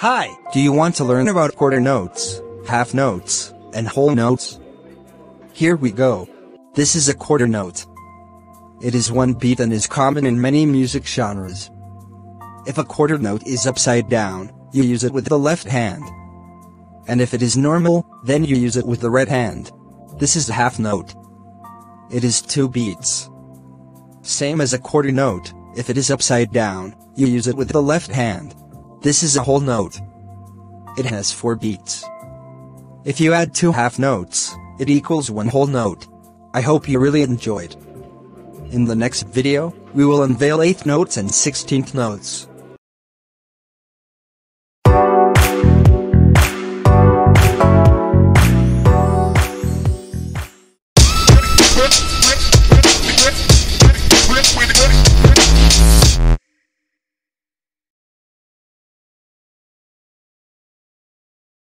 Hi, do you want to learn about quarter notes, half notes, and whole notes? Here we go. This is a quarter note. It is one beat and is common in many music genres. If a quarter note is upside down, you use it with the left hand. And if it is normal, then you use it with the right hand. This is a half note. It is two beats. Same as a quarter note, if it is upside down, you use it with the left hand. This is a whole note. It has four beats. If you add two half notes, it equals one whole note. I hope you really enjoyed. In the next video, we will unveil 8th notes and 16th notes. Thank